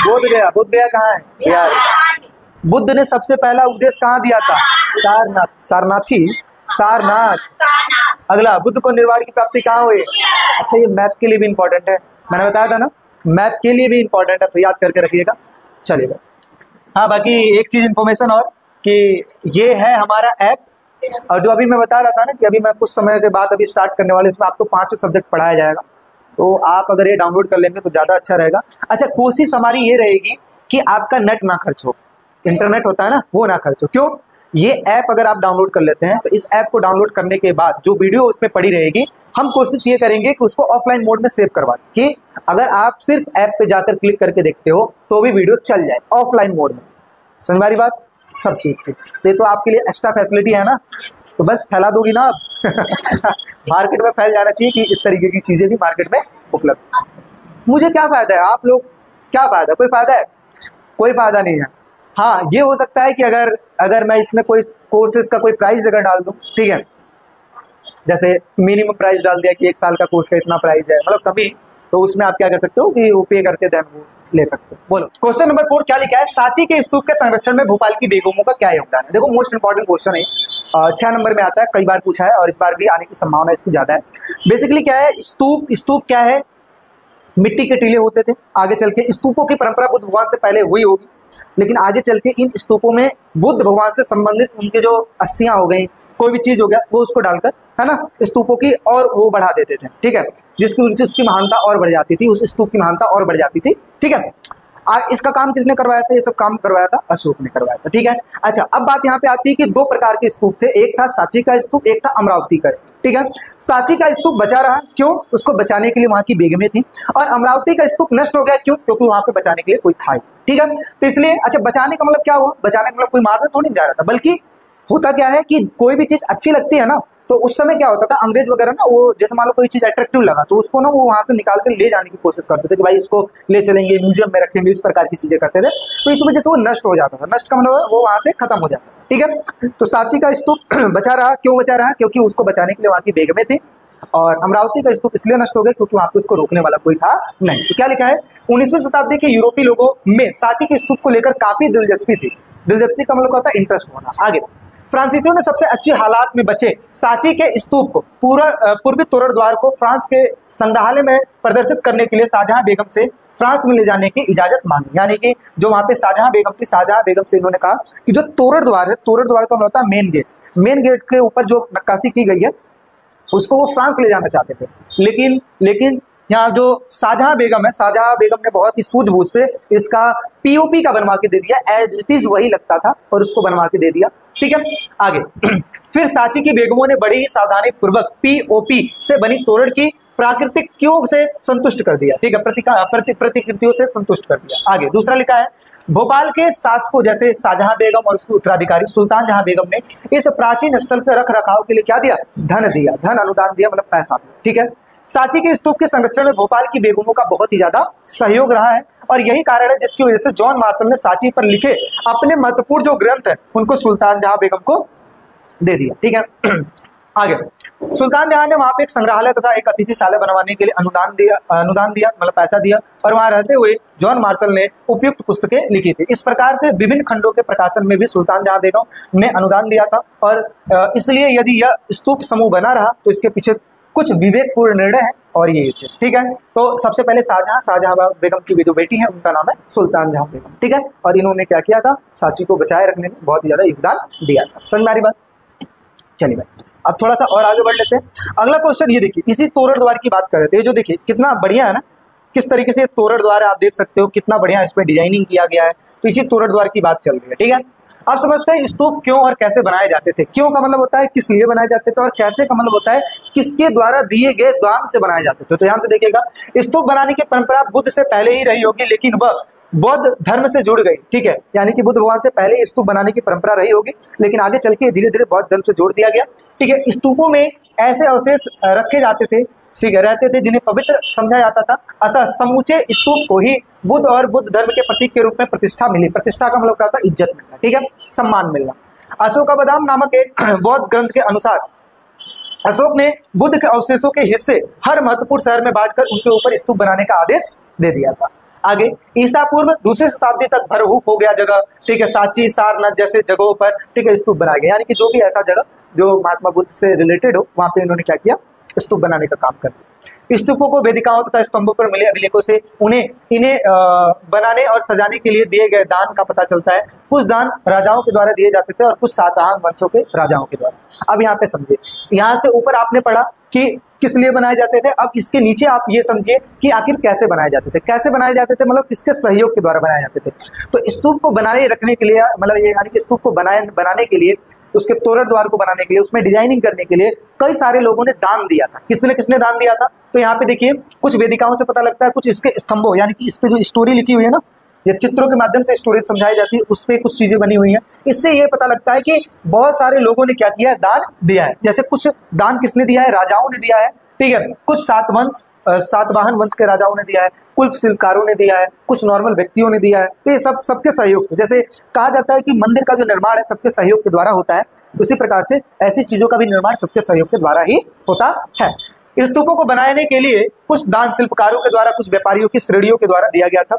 बोध गया। बुद्ध गया कहाँ है? यार बुद्ध ने सबसे पहला उपदेश कहाँ दिया था? सारनाथ। सारनाथी। सारनाथ। अगला, बुद्ध को निर्वाण की प्राप्ति कहाँ हुई? अच्छा ये मैप के लिए भी इंपॉर्टेंट है। मैंने बताया था ना? मैप के लिए भी इंपॉर्टेंट है तो याद करके रखिएगा। चलिएगा हाँ बाकी एक चीज़ इंफॉर्मेशन और कि ये है हमारा ऐप और जो अभी मैं बता रहा था ना कि अभी मैं कुछ समय के बाद अभी स्टार्ट करने वाले, इसमें आपको पाँचों सब्जेक्ट पढ़ाया जाएगा। तो आप अगर ये डाउनलोड कर लेंगे तो ज़्यादा अच्छा रहेगा। अच्छा कोशिश हमारी ये रहेगी कि आपका नेट ना खर्च हो। इंटरनेट होता है ना, वो ना खर्च हो। क्यों? ये ऐप अगर आप डाउनलोड कर लेते हैं तो इस ऐप को डाउनलोड करने के बाद जो वीडियो उसमें पड़ी रहेगी हम कोशिश ये करेंगे कि उसको ऑफलाइन मोड में सेव करवा कि अगर आप सिर्फ़ ऐप पे जाकर क्लिक करके देखते हो तो भी वीडियो चल जाए ऑफलाइन मोड में। समझ मारी बात? सब चीज़ की। तो ये तो आपके लिए एक्स्ट्रा फैसिलिटी है ना? तो बस फैला दोगी ना आप। मार्केट में फैल जाना चाहिए कि इस तरीके की चीज़ें भी मार्केट में उपलब्ध मुझे क्या फ़ायदा है? आप लोग क्या फ़ायदा? कोई फ़ायदा है? कोई फ़ायदा नहीं है। हाँ ये हो सकता है कि अगर अगर मैं इसमें कोई कोर्सेज का कोई प्राइस अगर डाल दूँ, ठीक है? जैसे मिनिमम प्राइस डाल दिया कि एक साल का कोर्स का इतना प्राइस है। मतलब कमी तो उसमें आप क्या कर सकते हो कि वो पे करके देन ले सकते हो। बोलो। क्वेश्चन नंबर फोर क्या लिखा है? सांची के स्तूप के संरक्षण में भोपाल की बेगमों का क्या योगदान है? देखो मोस्ट इंपॉर्टेंट क्वेश्चन है छह नंबर में आता है, कई बार पूछा है और इस बार भी आने की संभावना इसकी ज़्यादा है। बेसिकली क्या है? स्तूप स्तूप क्या है? मिट्टी के टीले होते थे। आगे चल के स्तूपों की परंपरा बुद्ध भगवान से पहले हुई होगी। लेकिन आगे चल के इन स्तूपों में बुद्ध भगवान से संबंधित उनके जो अस्थियाँ हो गई, कोई भी चीज़ हो गया, वो उसको डालकर है ना? स्तूपों की और वो बढ़ा देते थे ठीक है? जिसकी उसकी महानता और बढ़ जाती थी उस स्तूप की महानता और बढ़ जाती थी ठीक है? आ, इसका काम किसने करवाया था? ये सब काम करवाया था अशोक ने करवाया था ठीक है? अच्छा अब बात यहाँ पे आती है कि दो प्रकार के स्तूप थे एक था सांची का स्तूप एक था अमरावती का स्तूप ठीक है? सांची का स्तूप बचा रहा क्यों? उसको बचाने के लिए वहाँ की बेगमें थी और अमरावती का स्तूप नष्ट हो गया क्यों? क्योंकि वहाँ पे बचाने के लिए कोई था ठीक है? तो इसलिए अच्छा बचाने का मतलब क्या हुआ? बचाने का मतलब कोई मारने थोड़ी जा रहा था बल्कि होता क्या है कि कोई भी चीज़ अच्छी लगती है ना तो उस समय क्या होता था, अंग्रेज़ वगैरह ना, वो जैसे मान लो कोई चीज़ अट्रैक्टिव लगा तो उसको ना वो वहाँ से निकाल कर ले जाने की कोशिश करते थे कि भाई इसको ले चलेंगे म्यूज़ियम में रखेंगे, इस प्रकार की चीज़ें करते थे। तो इस वजह से वो नष्ट हो जाता था। नष्ट का मतलब वो वहाँ से खत्म हो जाता था, ठीक है? तो सांची का स्तूप बचा रहा। क्यों बचा रहा? क्योंकि उसको बचाने के लिए वहाँ की बेगमें थी। और अमरावती का स्तूप इसलिए नष्ट हो गया क्योंकि वहाँ पे उसको रोकने वाला कोई था नहीं। तो क्या लिखा है? उन्नीसवीं शताब्दी के यूरोपीय लोगों में सांची के स्तूप को लेकर काफ़ी दिलचस्पी थी। दिलचस्पी का मतलब होता है? इंटरेस्ट होना। आगे। फ्रांसीसियों ने सबसे अच्छे हालात में बचे। सांची के स्तूप को पूरा पूर्वी तोरण द्वार को फ्रांस के संग्रहालय में प्रदर्शित करने के लिए शाहजहां बेगम से फ्रांस में ले जाने की इजाज़त मांगी। यानी कि जो वहाँ पे शाहजहां बेगम थी, शाहजहां बेगम से इन्होंने कहा कि जो तोरण द्वार है तोरण द्वार का होता है मेन गेट। मेन गेट के ऊपर जो नक्काशी की गई है, उसको वो फ्रांस ले जाना चाहते थे। लेकिन लेकिन यहाँ जो शाहजहां बेगम है, शाहजहां बेगम ने बहुत ही सूझबूझ से इसका पीओपी का बनवा के दे दिया। एज इट इज़ वही लगता था और उसको बनवा के दे दिया। ठीक है? आगे। फिर सांची की बेगमों ने बड़ी ही सावधानी पूर्वक पीओपी से बनी तोरण की प्राकृतिक क्यों से संतुष्ट कर दिया? ठीक है प्रति, प्रतिकृतियों से संतुष्ट कर दिया। आगे दूसरा लिखा है भोपाल के शासकों जैसे शाहजहां बेगम और उसके उत्तराधिकारी सुल्तान जहाँ बेगम ने इस प्राचीन स्थल के रख रखाव के लिए क्या दिया? धन दिया। धन अनुदान दिया मतलब पैसा ठीक है? सांची के स्तूप के संरक्षण में भोपाल की बेगमों का बहुत ही ज़्यादा सहयोग रहा है और यही कारण है जिसकी वजह से जॉन मार्शल ने सांची पर लिखे अपने महत्वपूर्ण जो ग्रंथ है, उनको सुल्तान जहाँ बेगम को दे दिया। ठीक है? आगे। सुल्तान जहाँ ने वहाँ पे एक संग्रहालय तथा एक अतिथिशाला बनवाने के लिए अनुदान दिया अनुदान दिया मतलब पैसा दिया, और वहाँ रहते हुए जॉन मार्शल ने उपयुक्त पुस्तकें लिखी थी। इस प्रकार से विभिन्न खंडों के प्रकाशन में भी सुल्तान जहाँ बेगम ने अनुदान दिया था। और इसलिए यदि यह स्तूप समूह बना रहा तो इसके पीछे कुछ विवेकपूर्ण निर्णय है और ये चीज़, ठीक है? तो सबसे पहले शाहजहां शाहजहां बेगम की जो बेटी है, उनका नाम है सुल्तान जहाँ बेगम, ठीक है? और इन्होंने क्या किया था? सांची को बचाए रखने में बहुत ज़्यादा योगदान दिया था। समझ बात। चलिए भाई। अब थोड़ा सा और आगे बढ़ लेते हैं। अगला क्वेश्चन ये देखिए, इसी तोरण द्वार की बात कर रहे थे। जो देखिए, कितना बढ़िया है ना? किस तरीके से तोरण द्वार आप देख सकते हो, कितना बढ़िया इसमें डिज़ाइनिंग किया गया है। तो इसी तोरण द्वार की बात चल रही है, ठीक है? आप समझते हैं स्तूप क्यों और कैसे बनाए जाते थे। क्यों का मतलब होता है, किस लिए बनाए जाते थे और कैसे का मतलब होता है, किसके द्वारा दिए गए दान से बनाए जाते थे। तो ध्यान से देखिएगा स्तूप बनाने की परंपरा बुद्ध से पहले ही रही होगी, लेकिन वह बौद्ध धर्म से जुड़ गई, ठीक है? यानी कि बुद्ध भगवान से पहले स्तूप बनाने की परंपरा रही होगी, लेकिन आगे चल के धीरे धीरे बौद्ध धर्म से जोड़ दिया गया, ठीक है? स्तूपों में ऐसे अवशेष रखे जाते थे, ठीक है? रहते थे जिन्हें पवित्र समझा जाता था, अतः समूचे स्तूप को ही बुद्ध और बुद्ध धर्म के प्रतीक के रूप में प्रतिष्ठा मिली। प्रतिष्ठा का मतलब क्या था इज़्ज़त मिलना, ठीक है? सम्मान मिलना। अशोक बदाम नामक एक बौद्ध ग्रंथ के अनुसार, अशोक ने बुद्ध के अवशेषों के हिस्से हर महत्वपूर्ण शहर में बांटकर उनके ऊपर स्तूप बनाने का आदेश दे दिया था। आगे। ईसा पूर्व दूसरी शताब्दी तक भरहूप हो गया जगह। ठीक है, सांची, सारनाथ जैसे जगहों पर, ठीक है, स्तूप बनाया गया यानी कि जो भी ऐसा जगह जो महात्मा बुद्ध से रिलेटेड हो, वहाँ पे इन्होंने क्या किया? स्तूप बनाने का काम कर दिया। स्तूपों को वेदिकाओं तथा स्तंभों पर मिले अभिलेखों से उन्हें, इन्हें बनाने और सजाने के लिए दिए गए दान का पता चलता है। कुछ दान राजाओं के द्वारा दिए जाते थे और कुछ सातवाहन वंशों के राजाओं के द्वारा। अब यहाँ पे समझिए। यहाँ से ऊपर आपने पढ़ा कि किस लिए बनाए जाते थे। अब इसके नीचे आप ये समझिए कि आखिर कैसे बनाए जाते थे। कैसे बनाए जाते थे? मतलब किसके सहयोग के द्वारा बनाए जाते थे। तो स्तूप को बनाए रखने के लिए मतलब ये यानी कि स्तूप को बनाए, बनाने के लिए, उसके तोरण द्वार को बनाने के लिए, उसमें डिज़ाइनिंग करने के लिए कई सारे लोगों ने दान दिया था। किसने किसने दान दिया था? तो यहाँ पे देखिए, कुछ वेदिकाओं से पता लगता है, कुछ इसके स्तंभों, यानी कि इस पे जो स्टोरी लिखी हुई है ना ये चित्रों के माध्यम से स्टोरी समझाई जाती है, उस पर कुछ चीज़ें बनी हुई हैं। इससे ये पता लगता है कि बहुत सारे लोगों ने क्या किया है? दान दिया है। जैसे कुछ दान किसने दिया है? राजाओं ने दिया है। ठीक है? कुछ सात वंश सातवाहन वंश के राजाओं ने दिया है। कुल्फ शिल्पकारों ने दिया है। कुछ नॉर्मल व्यक्तियों ने दिया है। तो ये सब सबके सहयोग से। जैसे कहा जाता है कि मंदिर का जो निर्माण है, सबके सहयोग के द्वारा होता है। उसी प्रकार से ऐसी चीज़ों का भी निर्माण सबके सहयोग के द्वारा ही होता है। स्तूपों को बनाने के लिए कुछ दान शिल्पकारों के द्वारा, कुछ व्यापारियों की श्रेणियों के द्वारा दिया गया था।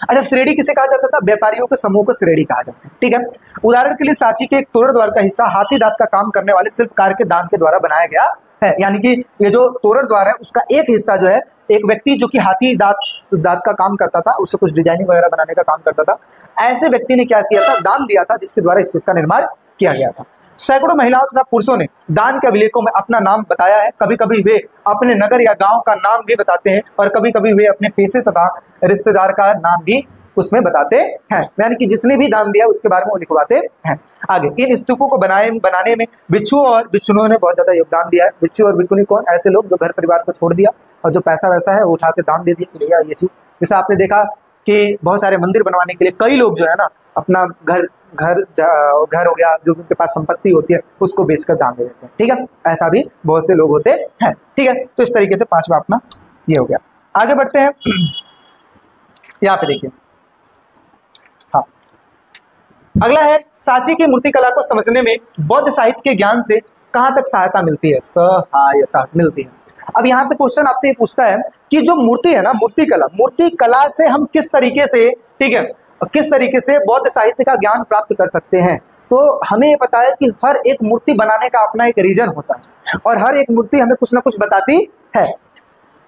अच्छा श्रेणी किसे कहा जाता था? व्यापारियों के, समूह को श्रेणी कहा जाता है। ठीक है? उदाहरण के लिए सांची के एक तोरण द्वार का हिस्सा हाथी दांत का काम करने वाले शिल्पकार के दान के द्वारा बनाया गया है। यानी कि ये जो तोरण द्वार है, उसका एक हिस्सा जो है, एक व्यक्ति जो कि हाथी दांत दांत का काम करता था उससे कुछ डिज़ाइनिंग वगैरह बनाने का काम करता था। ऐसे व्यक्ति ने क्या किया था? दान दिया था, जिसके द्वारा इस चीज़ का निर्माण किया गया था। सैकड़ों महिलाओं तथा पुरुषों ने दान के अभिलेखों में अपना नाम बताया है। कभी कभी वे अपने नगर या गाँव का नाम भी बताते हैं और कभी कभी वे अपने पेशे तथा रिश्तेदार का नाम भी उसमें बताते हैं। यानी कि जिसने भी दान दिया उसके बारे में वो लिखवाते हैं। आगे इन स्तूपों को बनाए बनाने में बिच्छू और बिच्छुनों ने बहुत ज़्यादा योगदान दिया है। बिच्छू और बिकुनी कौन? ऐसे लोग जो घर परिवार को छोड़ दिया और जो पैसा वैसा है वो उठा के दान दे दिया भैया ये चीज़। जैसे आपने देखा कि बहुत सारे मंदिर बनवाने के लिए कई लोग जो है ना अपना घर घर घर हो गया, जो उनके पास संपत्ति होती है, उसको बेचकर दान दे देते हैं। ठीक है? ऐसा भी बहुत से लोग होते हैं। ठीक है? तो इस तरीके से पांचवा अपना ये हो गया। आगे बढ़ते हैं। यहाँ पे देखिए। हाँ। अगला है, सांची की मूर्ति कला को समझने में बौद्ध साहित्य के ज्ञान से कहाँ तक सहायता मिलती है? सहायता मिलती है। अब यहाँ पे क्वेश्चन आपसे ये पूछता है कि जो मूर्ति है ना, मूर्ति कला मूर्ति कला से हम किस तरीके से, ठीक है किस तरीके से बौद्ध साहित्य का ज्ञान प्राप्त कर सकते हैं? तो हमें ये पता है कि हर एक मूर्ति बनाने का अपना एक रीजन होता है। और हर एक मूर्ति हमें कुछ ना कुछ बताती है।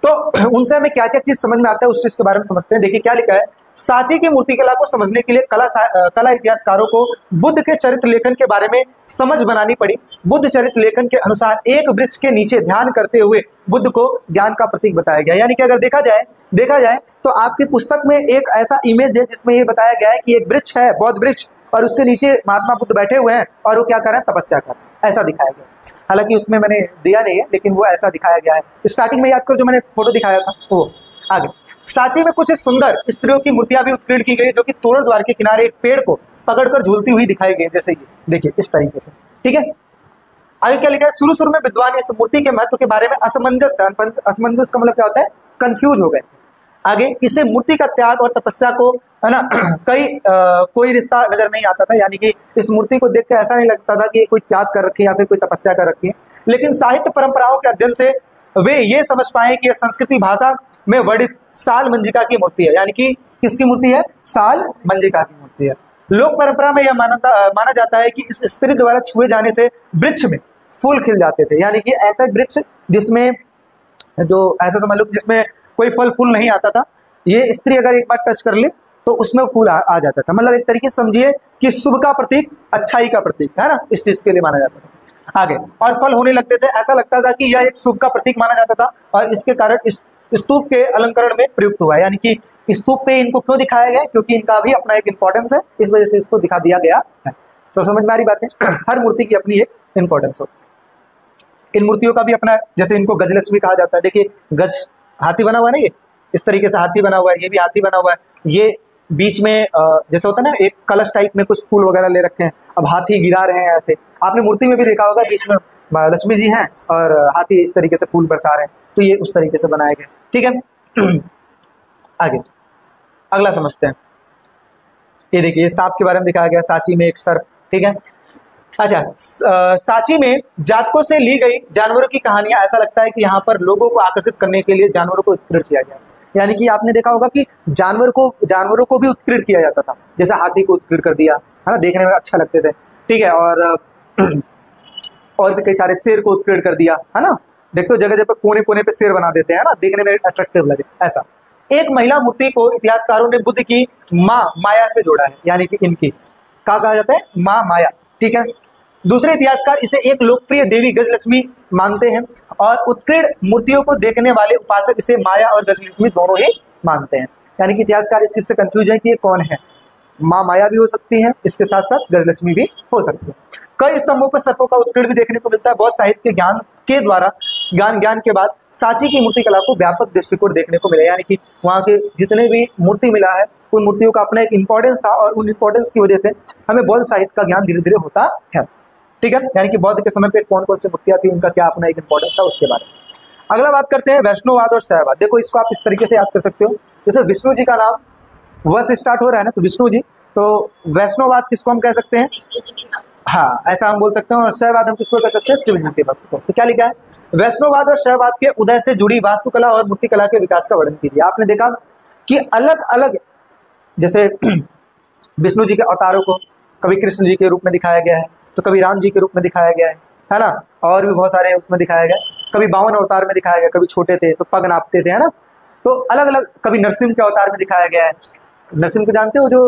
तो उनसे हमें क्या क्या चीज़ समझ में आता है, उस चीज़ के बारे में समझते हैं। देखिए, क्या लिखा है? सांची की मूर्ति कला को समझने के लिए कला कला इतिहासकारों को बुद्ध के चरित्र लेखन के बारे में समझ बनानी पड़ी। बुद्ध चरित्र लेखन के अनुसार एक वृक्ष के नीचे ध्यान करते हुए बुद्ध को ज्ञान का प्रतीक बताया गया। यानी कि अगर देखा जाए देखा जाए तो आपकी पुस्तक में एक ऐसा इमेज है, जिसमें ये बताया गया है कि एक वृक्ष है, बौद्ध वृक्ष, और उसके नीचे महात्मा बुद्ध बैठे हुए हैं, और वो क्या कर रहे हैं? तपस्या कर रहे हैं। ऐसा दिखाया गया। हालाँकि उसमें मैंने दिया नहीं है, लेकिन वो ऐसा दिखाया गया है। स्टार्टिंग में याद करो जो मैंने फ़ोटो दिखाया था। वो आगे। सांची में कुछ सुंदर स्त्रियों की मूर्तियाँ भी उत्कीर्ण की गई, जो कि तोरण द्वार के किनारे एक पेड़ को पकड़कर झूलती हुई दिखाई गई, जैसे ये। देखिए, इस तरीके से। ठीक है? आगे क्या लिखा है? शुरू शुरू में विद्वान इस मूर्ति के महत्व के बारे में असमंजस असमंजस का मतलब क्या होता है? कंफ्यूज हो गए आगे, इसे मूर्ति का त्याग और तपस्या को है ना? कई कोई रिश्ता नज़र नहीं आता था, यानी कि इस मूर्ति को देख के ऐसा नहीं लगता था कि कोई त्याग कर रखी है या फिर कोई तपस्या कर रखी है। लेकिन साहित्य परंपराओं के अध्ययन से वे ये समझ पाए कि यह संस्कृति भाषा में वर्णित साल मंजिका की मूर्ति है। यानी कि किसकी मूर्ति है? साल मंजिका की मूर्ति है। लोक परंपरा में यह मानता, माना जाता है कि इस स्त्री द्वारा छुए जाने से वृक्ष में फूल खिल जाते थे। यानी कि ऐसा वृक्ष जिसमें, जो ऐसा समझ लो जिसमें कोई फल फूल नहीं आता था, ये स्त्री अगर एक बार टच कर ले तो उसमें फूल आ, आ जाता था। मतलब एक तरीके से समझिए कि शुभ का प्रतीक अच्छाई का प्रतीक है ना? इस चीज़ के लिए माना जाता था। आगे और फल होने लगते थे। ऐसा लगता था कि यह एक शुभ का प्रतीक माना जाता था और इसके कारण इस स्तूप के अलंकरण में प्रयुक्त हुआ। यानी कि स्तूप पे इनको क्यों दिखाया गया? क्योंकि इनका भी अपना एक इंपॉर्टेंस है। इस वजह से इसको दिखा दिया गया है। तो समझ में आ रही बातें? हर मूर्ति की अपनी एक इंपॉर्टेंस हो। इन मूर्तियों का भी अपना जैसे इनको गजलक्ष्मी कहा जाता है। देखिए गज हाथी बना हुआ है ना ये? इस तरीके से हाथी बना हुआ है ये भी हाथी बना हुआ है। ये बीच में जैसे होता है ना, एक कलश टाइप में कुछ फूल वगैरह ले रखे हैं। अब हाथी गिरा रहे हैं ऐसे। आपने मूर्ति में भी देखा होगा बीच में लक्ष्मी जी हैं और हाथी इस तरीके से फूल बरसा रहे हैं। तो ये उस तरीके से बनाए गए। ठीक है? आगे। अगला समझते हैं। ये देखिए सांप के बारे में दिखाया गया, सांची में एक सर्प। ठीक है? अच्छा सांची में जातकों से ली गई जानवरों की कहानियाँ, ऐसा लगता है कि यहाँ पर लोगों को आकर्षित करने के लिए जानवरों को उत्कृष्ट किया गया। यानी कि आपने देखा होगा कि जानवर को, जानवरों को भी उत्कृष्ट किया जाता था। जैसे हाथी को उत्कृष्ट कर दिया, है ना? देखने में अच्छा लगते थे। ठीक है, और और भी कई सारे शेर को उत्कृष्ट कर दिया, है ना? देखते हो, जगह जगह कोने कोने पे शेर बना देते हैं ना? देखने में अट्रैक्टिव लगे, ऐसा। एक महिला मूर्ति को इतिहासकारों ने बुद्ध की माँ माया से जोड़ा है, यानी कि इनकी। कहा जाता है? माँ माया। ठीक है? दूसरे इतिहासकार इसे एक लोकप्रिय देवी गजलक्ष्मी मानते हैं और उत्कीर्ण मूर्तियों को देखने वाले उपासक इसे माया और गजलक्ष्मी दोनों ही मानते हैं। यानी कि इतिहासकार इस चीज़ से कंफ्यूज है कि ये कौन है। माँ माया भी हो सकती है, इसके साथ साथ गजलक्ष्मी भी हो सकती है। कई स्तंभों पर सर्पों का उत्कीर्ण भी देखने को मिलता है। बहुत साहित्य ज्ञान के द्वारा, ज्ञान ज्ञान के बाद सांची की मूर्ति कला को व्यापक दृष्टिकोण देखने को मिला। यानी कि वहाँ के जितने भी मूर्ति मिला है, उन मूर्तियों का अपना एक इंपॉर्टेंस था और उन इंपॉर्टेंस की वजह से हमें बौद्ध साहित्य का ज्ञान धीरे धीरे होता है। ठीक है? यानी कि बौद्ध के समय पे कौन कौन सी मूर्तियाँ थी, उनका क्या अपना एक इंपॉर्टेंस था उसके बारे में। अगला बात करते हैं वैष्णोवाद और शैववाद देखो, इसको आप इस तरीके से याद कर सकते हो। जैसे विष्णु जी का नाम से स्टार्ट हो रहा है ना तो विष्णु जी तो वैष्णोवाद किसको हम कह सकते हैं? हाँ ऐसा हम बोल सकते हैं और शैववाद हम किसको कह सकते हैं? शिव जी के भक्त को। तो क्या लिखा है? वैष्णोवाद और शैववाद के उदय से जुड़ी वास्तुकला और मूर्तिकला के विकास का वर्णन कीजिए। आपने देखा कि अलग अलग जैसे विष्णु जी के अवतारों को कभी कृष्ण जी के रूप में दिखाया गया है। तो कभी राम जी के रूप में दिखाया गया है है ना? और भी बहुत सारे उसमें दिखाया गया। कभी बावन अवतार में दिखाया गया, कभी छोटे थे तो पग नापते थे, है ना? तो अलग अलग कभी नरसिंह के अवतार में दिखाया गया है। नरसिंह को जानते हो जो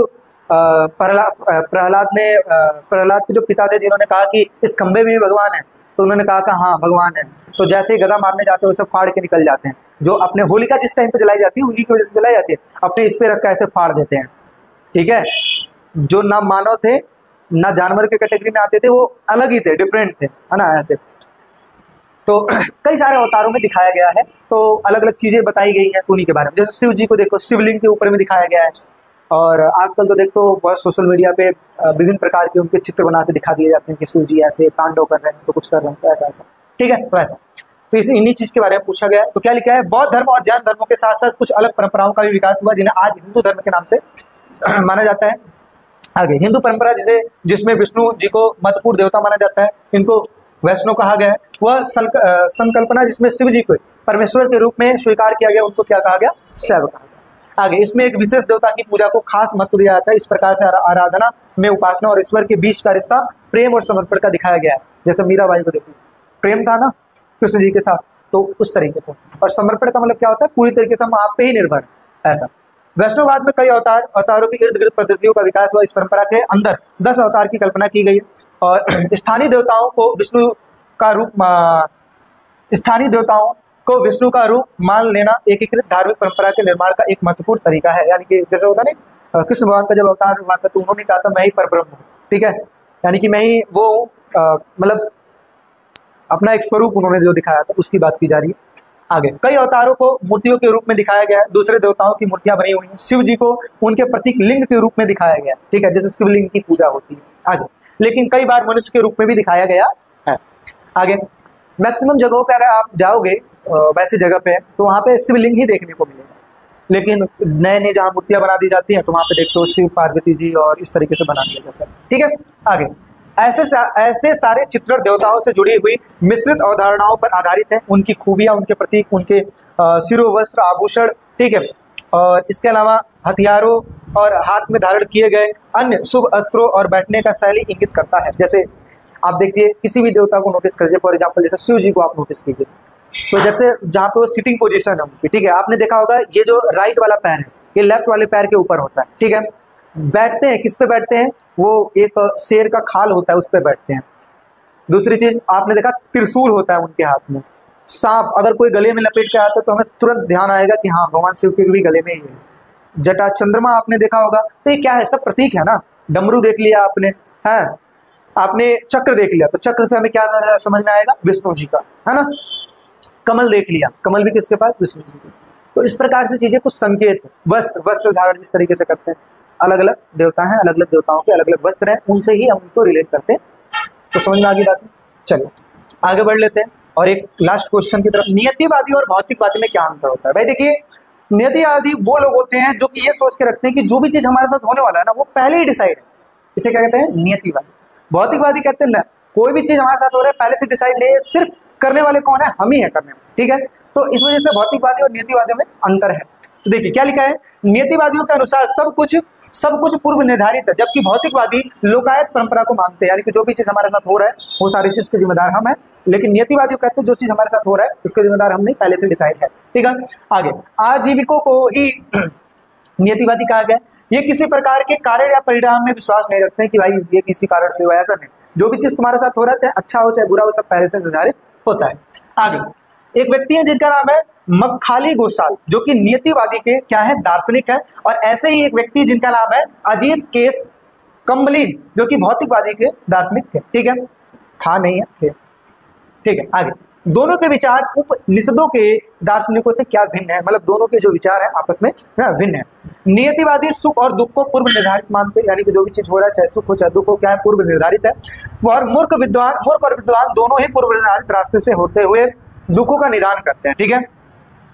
प्रहलाद प्रहलाद ने प्रहलाद के जो पिता थे, जिन्होंने कहा कि इस खंबे में भी भगवान है तो उन्होंने कहा कि हाँ भगवान है। तो जैसे ही गदा मारने जाते हैं, वो सब फाड़ के निकल जाते हैं। जो अपने होलिका जिस टाइम पे जलाई जाती है, उन्हीं की वजह से जलाई जाती है। अपने इस पे रख कर ऐसे फाड़ देते हैं। ठीक है? जो ना मानव थे ना जानवर के कैटेगरी में आते थे, वो अलग ही थे डिफरेंट थे, है ना, ऐसे। तो कई सारे अवतारों में दिखाया गया है तो अलग अलग चीज़ें बताई गई हैं उन्हीं के बारे में। जैसे शिव जी को देखो, शिवलिंग के ऊपर में दिखाया गया है, और आजकल तो देखो, बहुत सोशल मीडिया पे विभिन्न प्रकार के उनके चित्र बना के दिखा दिए जाते हैं कि शिव जी ऐसे तांडव कर रहे हैं तो कुछ कर रहे हैं तो ऐसा ऐसा। ठीक है तो ऐसा। तो इस, इन्हीं चीज़ के बारे में पूछा गया तो क्या लिखा है? बौद्ध धर्म और जैन धर्मों के साथ साथ कुछ अलग परंपराओं का भी विकास हुआ, जिन्हें आज हिंदू धर्म के नाम से माना जाता है। आगे हिंदू परंपरा जिसे, जिसमें विष्णु जी को महत्वपूर्ण देवता माना जाता है, इनको वैष्णव कहा गया है। वह संकल्पना जिसमें शिव जी को परमेश्वर के रूप में स्वीकार किया गया, उनको क्या कहा गया? शैव कहा गया। आगे, इसमें एक विशेष देवता की पूजा को खास महत्व दिया जाता है। इस प्रकार से आराधना में उपासना और ईश्वर के बीच का रिश्ता प्रेम और समर्पण का दिखाया गया है। जैसे मीराबाई को देखिए प्रेम था ना कृष्ण जी के साथ तो उस तरीके से। और समर्पण का मतलब क्या होता है? पूरी तरीके से हम आप पे ही निर्भर ऐसा। वैष्णववाद में कई अवतार, अवतारों के इर्द गिर्द पद्धतियों का विकास हुआ। इस परंपरा के अंदर दस अवतार की कल्पना की गई और स्थानीय देवताओं को विष्णु का रूप स्थानीय देवताओं को विष्णु का रूप मान लेना एकीकृत धार्मिक परंपरा के निर्माण का एक महत्वपूर्ण तरीका है। यानी कि जैसे होता नहीं कृष्ण भगवान का जब अवतार हुआ था तो उन्होंने कहा था, मैं ही पर ब्रह्म ठीक है? यानी कि मैं ही वो मतलब अपना एक स्वरूप उन्होंने जो दिखाया था, उसकी बात की जा रही है। आगे। कई अवतारों को मूर्तियों के रूप में दिखाया गया है, दूसरे देवताओं की मूर्तियाँ बनी हुई हैं। शिव जी को उनके प्रतीक लिंग के रूप में दिखाया गया ठीक है, जैसे शिवलिंग की पूजा होती है। आगे। लेकिन कई बार मनुष्य के रूप में भी दिखाया गया है। आगे। मैक्सिमम जगहों पर अगर आप जाओगे वैसी जगह पे तो वहाँ पे शिवलिंग ही देखने को मिलेगा। लेकिन नए नए जहाँ मूर्तियाँ बना दी जाती हैं तो वहाँ पे देखते हो शिव, पार्वती जी और इस तरीके से बना दिया जाता है। ठीक है? आगे। ऐसे ऐसे सारे चित्रण देवताओं से जुड़ी हुई मिश्रित अवधारणाओं पर आधारित है। उनकी खूबियाँ, उनके प्रतीक, उनके सिरो, वस्त्र, आभूषण, ठीक है? और इसके अलावा हथियारों और हाथ में धारण किए गए अन्य शुभ अस्त्रों और बैठने का शैली इंगित करता है। जैसे आप देखिए, किसी भी देवता को नोटिस करिए। फॉर एग्ज़ाम्पल जैसे शिव जी को आप नोटिस कीजिए। तो जैसे जहाँ पे वो सिटिंग पोजिशन है उनकी, ठीक है? आपने देखा होगा, ये जो राइट वाला पैर है, ये लेफ़्ट वाले पैर के ऊपर होता है, ठीक है? बैठते हैं। किस पे बैठते हैं? वो एक शेर का खाल होता है, उस पर बैठते हैं। दूसरी चीज़, आपने देखा, त्रिशूल होता है उनके हाथ में। सांप, अगर कोई गले में लपेट के आता है तो हमें तुरंत ध्यान आएगा कि हाँ भगवान शिव के भी गले में ही है। जटा चंद्रमा आपने देखा होगा तो ये क्या है? सब प्रतीक है ना? डमरू देख लिया आपने, है? आपने चक्र देख लिया तो चक्र से हमें क्या समझ में आएगा? विष्णु जी का, है ना? कमल देख लिया। कमल भी किसके पास? विष्णु जी के। तो इस प्रकार से चीज़ें कुछ संकेत, वस्त्र वस्त्र धारण जिस तरीके से करते हैं। अलग अलग देवता हैं अलग अलग देवताओं के अलग अलग वस्त्र हैं, उनसे ही हम उनको रिलेट करते तो समझ में आ गई बात? चलो, आगे बढ़ लेते हैं। और एक लास्ट क्वेश्चन की तरफ़, नियतिवादी और भौतिकवादी में क्या अंतर होता है? भाई देखिए, नियतिवादी वो लोग होते हैं जो कि ये सोच के रखते हैं कि जो भी चीज़ हमारे साथ होने वाला है ना, वो पहले ही डिसाइड है। इसे क्या कहते हैं? नियतिवादी। भौतिकवादी कहते हैं, ना, कोई भी चीज़ हमारे साथ हो रहा है, पहले से डिसाइड नहीं है सिर्फ़ करने वाले कौन है? हम ही है करने में ठीक है? तो इस वजह से भौतिकवादी और नियतिवादी में अंतर है। तो देखिए, क्या लिखा है? नियतिवादियों के अनुसार सब कुछ सब कुछ पूर्व निर्धारित है, जबकि भौतिकवादी लोकायत परंपरा को मानते हैं। यानी कि जो भी चीज़ हमारे साथ हो रहा है, वो सारी चीज़ के जिम्मेदार हम है। लेकिन नियतिवादी कहते हैं, जो चीज़ हमारे साथ हो रहा है, उसके जिम्मेदार हम नहीं, पहले से डिसाइड है। ठीक है? आगे। आजीविकों को ही नियतिवादी कहा गया ये किसी प्रकार के कारण या परिणाम में विश्वास नहीं रखते कि भाई, ये किसी कारण से हुआ ऐसा नहीं। जो भी चीज़ तुम्हारे साथ हो रहा है, चाहे अच्छा हो, चाहे बुरा हो, सब पहले से निर्धारित होता है। आगे। एक व्यक्ति है जिनका नाम है मक्खाली घोषाल, जो कि नियतिवादी के क्या है, दार्शनिक है। और ऐसे ही एक व्यक्ति जिनका नाम है अजीत केस कम्बलीन जो कि भौतिकवादी के दार्शनिक थे। ठीक है? था नहीं है, थे। ठीक है, आगे। दोनों के विचार उपनिषदों के दार्शनिकों से क्या भिन्न है? मतलब दोनों के जो विचार है आपस में, ना, भिन्न है। नियतिवादी सुख और दुख को पूर्व निर्धारित मानते हैं यानी कि जो भी चीज़ हो रहा है, चाहे सुख हो, चाहे दुख हो, क्या है, पूर्व निर्धारित है। और मूर्ख विद्वान, मूर्ख और विद्वान दोनों ही पूर्व निर्धारित रास्ते से होते हुए दुखों का निदान करते हैं, ठीक है?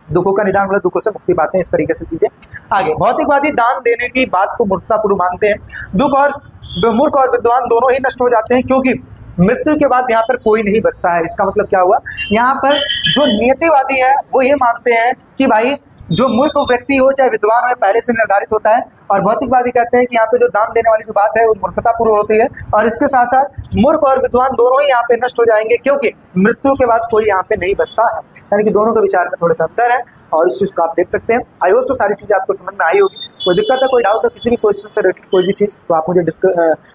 दुखों का निदान मतलब दुखों से मुक्ति पाते हैं इस तरीके से चीज़ें। आगे, भौतिकवादी दान देने की बात को मूर्खतापूर्व मानते हैं। दुख और मूर्ख और विद्वान दोनों ही नष्ट हो जाते हैं, क्योंकि मृत्यु के बाद यहाँ पर कोई नहीं बचता है। इसका मतलब क्या हुआ? यहाँ पर जो नियतिवादी है, वो ये मानते हैं कि भाई जो मूर्ख व्यक्ति हो, चाहे विद्वान हो, पहले से निर्धारित होता है। और भौतिकवादी कहते हैं कि यहाँ पे जो दान देने वाली जो बात है, वो मूर्खतापूर्व होती है। और इसके साथ साथ मूर्ख और विद्वान दोनों ही यहाँ पे नष्ट हो जाएँगे, क्योंकि मृत्यु के बाद कोई यहाँ पे नहीं बचता है। यानी कि दोनों के विचार में थोड़ा सा अंतर है। और इस चीज़ को आप देख सकते हैं। आई होप तो सारी चीज़ें आपको समझ में आई होगी। कोई दिक्कत है, कोई डाउट है, किसी भी क्वेश्चन से रिलेटेड कोई भी चीज़ तो आप मुझे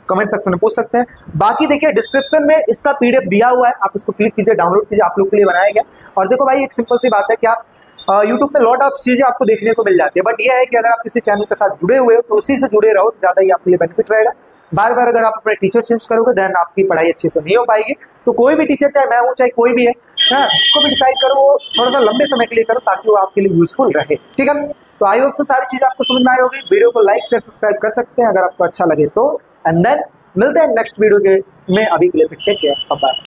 कमेंट सेक्शन में पूछ सकते हैं। बाकी देखिए डिस्क्रिप्शन में इसका पीडीएफ दिया हुआ है। आप इसको क्लिक कीजिए डाउनलोड कीजिए, आप लोग के लिए बनाया गया। और देखो भाई, एक सिंपल सी बात है कि आप यूट्यूब पे लॉट ऑफ़ चीज़ें आपको देखने को मिल जाती है। बट ये है कि अगर आप किसी चैनल के साथ जुड़े हुए हो तो उसी से जुड़े रहो तो ज़्यादा ही आपके लिए बेनिफिट रहेगा। बार बार अगर आप अपने टीचर चेंज करोगे देन आपकी पढ़ाई अच्छे से नहीं हो पाएगी। तो कोई भी टीचर चाहे मैं हूँ, चाहे कोई भी है ना जिसको भी डिसाइड करो, वो थोड़ा सा लंबे समय के लिए करो, ताकि वो आपके लिए यूजफुल रहे। ठीक है? तो आई होप तो सारी चीज़ आपको समझ में आई होगी। वीडियो को लाइक से सब्सक्राइब कर सकते हैं, अगर आपको अच्छा लगे तो। एंड देन मिलते हैं नेक्स्ट वीडियो के में। अभी के लिए टेक केयर बाय